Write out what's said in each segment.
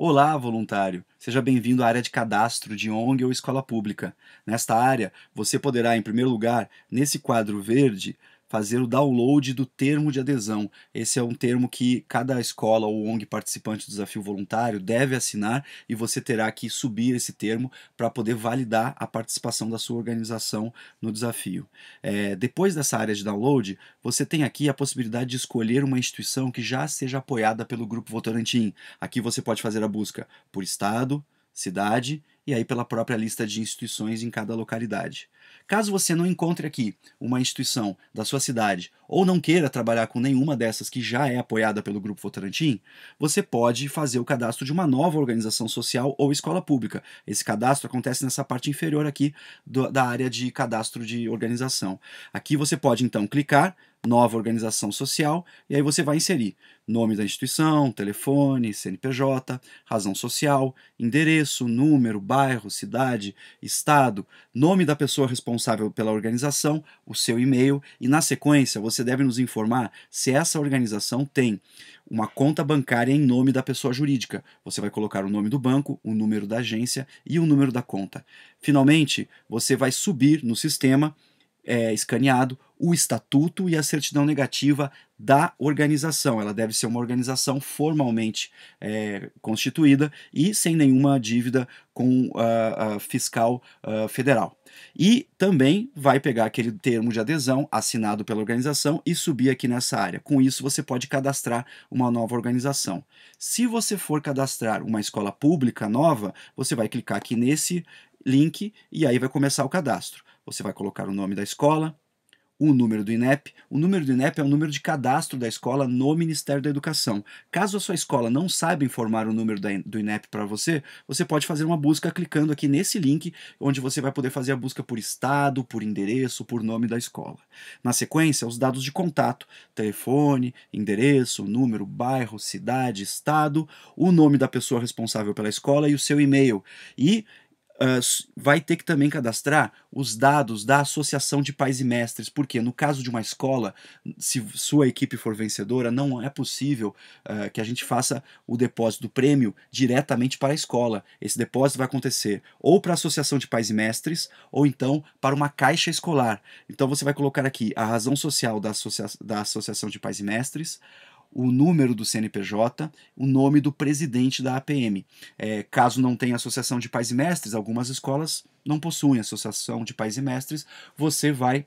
Olá, voluntário! Seja bem-vindo à área de cadastro de ONG ou escola pública. Nesta área, você poderá, em primeiro lugar, nesse quadro verde, fazer o download do termo de adesão. Esse é um termo que cada escola ou ONG participante do desafio voluntário deve assinar e você terá que subir esse termo para poder validar a participação da sua organização no desafio. É, depois dessa área de download, você tem aqui a possibilidade de escolher uma instituição que já seja apoiada pelo Grupo Votorantim. Aqui você pode fazer a busca por estado, cidade e aí pela própria lista de instituições em cada localidade. Caso você não encontre aqui uma instituição da sua cidade ou não queira trabalhar com nenhuma dessas que já é apoiada pelo Grupo Votorantim, você pode fazer o cadastro de uma nova organização social ou escola pública. Esse cadastro acontece nessa parte inferior aqui do, da área de cadastro de organização. Aqui você pode então clicar nova organização social, e aí você vai inserir nome da instituição, telefone, CNPJ, razão social, endereço, número, bairro, cidade, estado, nome da pessoa responsável pela organização, o seu e-mail e na sequência você deve nos informar se essa organização tem uma conta bancária em nome da pessoa jurídica. Você vai colocar o nome do banco, o número da agência e o número da conta. Finalmente, você vai subir no sistema é, escaneado o estatuto e a certidão negativa da organização. Ela deve ser uma organização formalmente é, constituída e sem nenhuma dívida com a, a fiscal a federal. E também vai pegar aquele termo de adesão assinado pela organização e subir aqui nessa área. Com isso, você pode cadastrar uma nova organização. Se você for cadastrar uma escola pública nova, você vai clicar aqui nesse link e aí vai começar o cadastro. Você vai colocar o nome da escola, o número do INEP. O número do INEP é o número de cadastro da escola no Ministério da Educação. Caso a sua escola não saiba informar o número do INEP para você, você pode fazer uma busca clicando aqui nesse link, onde você vai poder fazer a busca por estado, por endereço, por nome da escola. Na sequência, os dados de contato: telefone, endereço, número, bairro, cidade, estado, o nome da pessoa responsável pela escola e o seu e-mail. E Uh, vai ter que também cadastrar os dados da associação de pais e mestres, porque no caso de uma escola, se sua equipe for vencedora, não é possível uh, que a gente faça o depósito do prêmio diretamente para a escola. Esse depósito vai acontecer ou para a associação de pais e mestres, ou então para uma caixa escolar. Então você vai colocar aqui a razão social da, associa da associação de pais e mestres, o número do CNPJ, o nome do presidente da APM. É, caso não tenha associação de pais e mestres, algumas escolas não possuem associação de pais e mestres, você vai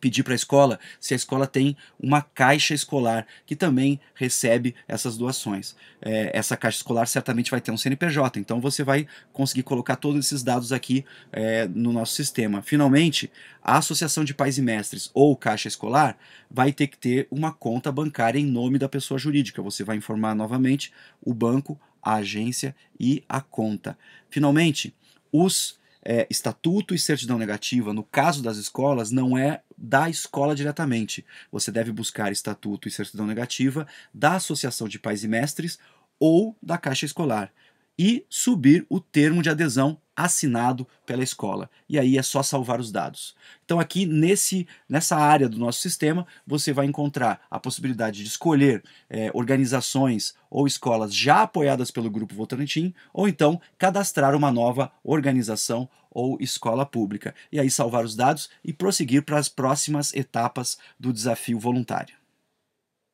pedir para a escola se a escola tem uma caixa escolar que também recebe essas doações. É, essa caixa escolar certamente vai ter um CNPJ, então você vai conseguir colocar todos esses dados aqui é, no nosso sistema. Finalmente, a Associação de Pais e Mestres ou Caixa Escolar vai ter que ter uma conta bancária em nome da pessoa jurídica. Você vai informar novamente o banco, a agência e a conta. Finalmente, os é, estatuto e certidão negativa, no caso das escolas, não é da escola diretamente. Você deve buscar estatuto e certidão negativa da Associação de Pais e Mestres ou da Caixa Escolar e subir o termo de adesão assinado pela escola. E aí é só salvar os dados. Então aqui nesse, nessa área do nosso sistema você vai encontrar a possibilidade de escolher é, organizações ou escolas já apoiadas pelo Grupo Votorantim ou então cadastrar uma nova organização ou escola pública. E aí salvar os dados e prosseguir para as próximas etapas do desafio voluntário.